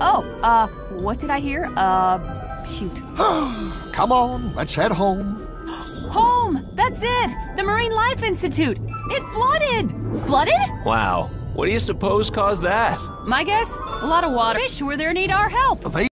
Oh, uh, what did I hear? Uh, shoot. Come on, let's head home. Home! That's it! The Marine Life Institute! It flooded! Flooded? Wow. What do you suppose caused that? My guess? A lot of water. Fish were there need our help. They